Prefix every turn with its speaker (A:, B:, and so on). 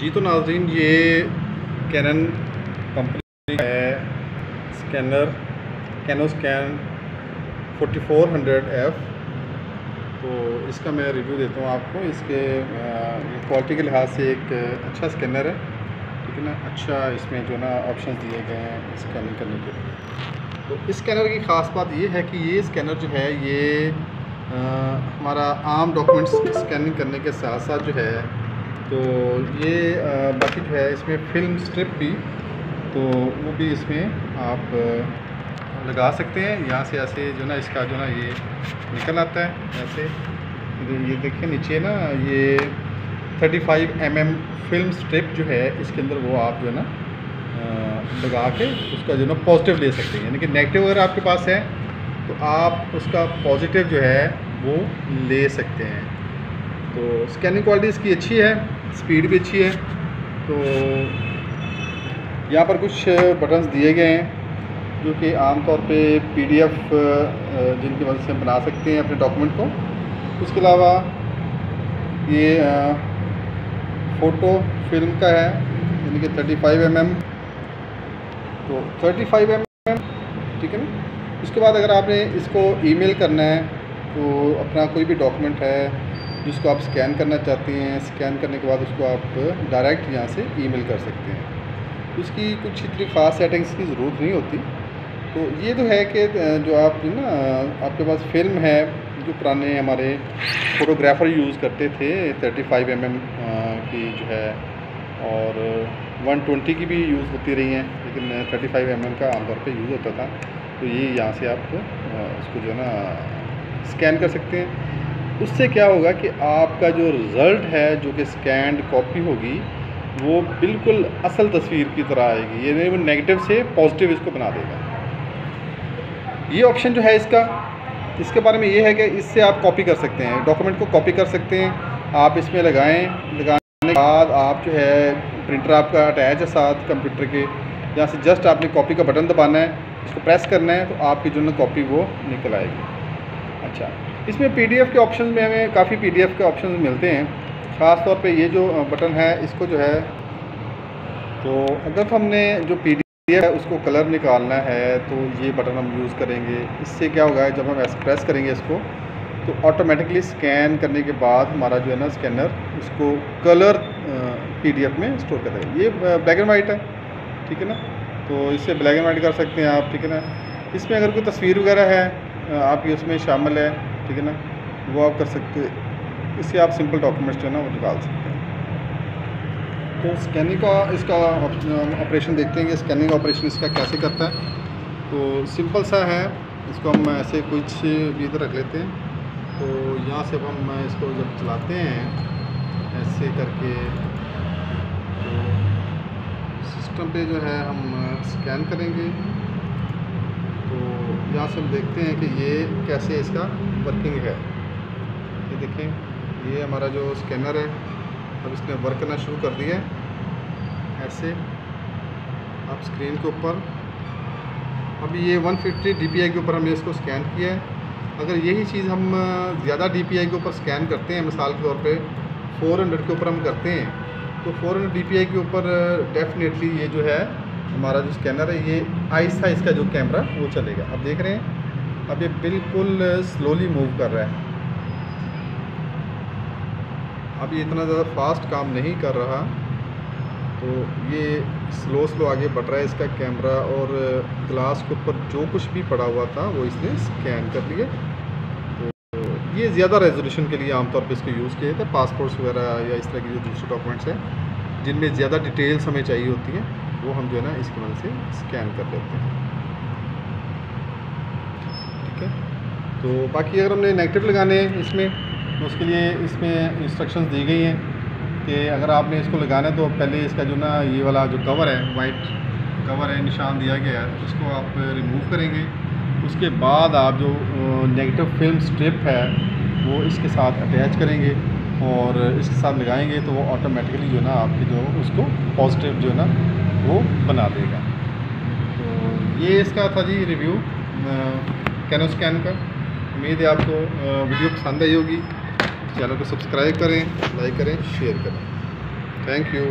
A: जी तो नाजरीन ये कैनन कंपनी है स्कैनर कैनो स्कैन 4400 एफ़ तो इसका मैं रिव्यू देता हूँ आपको। इसके क्वालिटी के लिहाज से एक अच्छा स्कैनर है ठीक है ना? अच्छा इसमें जो ना ऑप्शन दिए गए हैं स्कैनिंग करने के लिए। तो इस स्कैनर की ख़ास बात ये है कि ये स्कैनर जो है ये आ, हमारा आम डॉक्यूमेंट्स स्कैनिंग करने के साथ साथ जो है तो ये बाकी जो है। इसमें फ़िल्म स्ट्रिप भी तो वो भी इसमें आप लगा सकते हैं। यहाँ से ऐसे जो ना, इसका जो ना ये निकल आता है, ऐसे। ये देखिए, नीचे ना ये 35 फाइव mm फ़िल्म स्ट्रिप जो है, इसके अंदर वो आप जो है ना लगा के उसका जो ना पॉजिटिव ले सकते हैं। यानी कि नेगेटिव अगर आपके पास है तो आप उसका पॉजिटिव जो है, वो ले सकते हैं। तो स्कैनिंग क्वालिटी इसकी अच्छी है। स्पीड भी अच्छी है तो यहाँ पर कुछ बटन्स दिए गए हैं, जो कि आमतौर पे पीडीएफ जिनकी मदद से बना सकते हैं अपने डॉक्यूमेंट को। उसके अलावा ये फ़ोटो फ़िल्म का है, यानी कि 35 फाइव mm तो 35 फाइव mm ठीक है ना? उसके बाद अगर आपने इसको ईमेल करना है तो अपना कोई भी डॉक्यूमेंट है जिसको आप स्कैन करना चाहते हैं स्कैन करने के बाद उसको आप डायरेक्ट यहाँ से ईमेल कर सकते हैं। उसकी कुछ इतनी ख़ास सेटिंग्स की ज़रूरत नहीं होती। तो ये तो है कि जो आप ना, आपके पास फ़िल्म है, जो पुराने हमारे फ़ोटोग्राफ़र यूज़ करते थे 35 फाइव mm की जो है, और 120 की भी यूज़ होती रही हैं, लेकिन 35 फाइव mm का आमतौर पे यूज़ होता था। तो ये यहाँ से आप उसको जो है ना स्कैन कर सकते हैं। उससे क्या होगा कि आपका जो रिज़ल्ट है, जो कि स्कैंड कॉपी होगी, वो बिल्कुल असल तस्वीर की तरह आएगी। ये नहीं, वो नेगेटिव से पॉजिटिव इसको बना देगा। ये ऑप्शन जो है इसका, इसके बारे में ये है कि इससे आप कॉपी कर सकते हैं, डॉक्यूमेंट को कॉपी कर सकते हैं। आप इसमें लगाएँ, लगाने के बाद आप जो है प्रिंटर आपका अटैच है साथ कंप्यूटर के यहाँ से जस्ट आपने कॉपी का बटन दबाना है इसको प्रेस करना है तो आपकी जो ना कॉपी वो निकल आएगी। अच्छा। इसमें पीडीएफ के ऑप्शन में हमें काफ़ी पीडीएफ के ऑप्शन मिलते हैं। ख़ास तौर पे ये जो बटन है, इसको जो है तो अगर हमने जो पीडीएफ है, उसको कलर निकालना है तो ये बटन हम यूज़ करेंगे। इससे क्या होगा, जब हम प्रेस करेंगे इसको तो ऑटोमेटिकली स्कैन करने के बाद हमारा जो है ना स्कैनर उसको कलर पीडीएफ में स्टोर कर देगा। ये ब्लैक एंड वाइट है, ठीक है ना? तो इससे ब्लैक एंड वाइट कर सकते हैं आप, ठीक है ना? इसमें अगर कोई तस्वीर वगैरह है आपकी उसमें शामिल है, ठीक है ना? वो आप कर सकते इससे आप सिंपल डॉक्यूमेंट्स जो है ना, वो निकाल सकते हैं। तो स्कैनिंग का इसका ऑपरेशन देखते हैं कि स्कैनिंग ऑपरेशन इसका कैसे करता है। तो सिंपल सा है, इसको हम ऐसे कुछ भी रख लेते हैं। तो यहाँ से हम इसको जब चलाते हैं, ऐसे करके तो सिस्टम पे जो है हम स्कैन करेंगे। यहाँ से हम देखते हैं कि ये कैसे इसका वर्किंग है। ये देखें, ये हमारा जो स्कैनर है, अब इसने वर्क करना शुरू कर दिया है। ऐसे, अब स्क्रीन के ऊपर। अब ये 150 फिफ्टी के ऊपर हमने इसको स्कैन किया है। अगर यही चीज़ हम ज़्यादा डीपीआई के ऊपर स्कैन करते हैं, मिसाल के तौर पे 400 के ऊपर हम करते हैं तो 400 डी के ऊपर डेफिनेटली ये जो है हमारा जो स्कैनर है, ये आहिस्ता इसका जो कैमरा, वो चलेगा। अब देख रहे हैं, अब ये बिल्कुल स्लोली मूव कर रहा है। अब ये इतना ज़्यादा फास्ट काम नहीं कर रहा तो ये स्लो स्लो आगे बढ़ रहा है इसका कैमरा, और ग्लास के ऊपर जो कुछ भी पड़ा हुआ था, वो इसने स्कैन कर लिया। तो ये ज़्यादा रेजोल्यूशन के लिए आमतौर पर इसको यूज़ किए थे पासपोर्ट्स वगैरह या इस तरह के जो दूसरे डॉक्यूमेंट्स हैं, जिनमें ज़्यादा डिटेल्स हमें चाहिए होती हैं। वो हम जो है ना इसकी मदद से स्कैन कर लेते हैं। ठीक है? तो बाकी अगर हमने नेगेटिव लगाने हैं इसमें तो उसके लिए इसमें इंस्ट्रक्शंस दी गई हैं कि अगर आपने इसको लगाना है तो पहले इसका जो ना ये वाला जो कवर है वाइट कवर है, निशान दिया गया है, उसको आप रिमूव करेंगे। उसके बाद आप जो नेगेटिव फ़िल्म स्ट्रिप है, वो इसके साथ अटैच करेंगे। और इसके साथ लगाएँगे तो वो ऑटोमेटिकली जो है ना आपकी जो उसको पॉजिटिव जो है ना वो बना देगा। तो ये इसका था जी रिव्यू कैनो स्कैन का। उम्मीद है आपको वीडियो पसंद आई होगी। चैनल को सब्सक्राइब करें लाइक करें शेयर करें। Thank you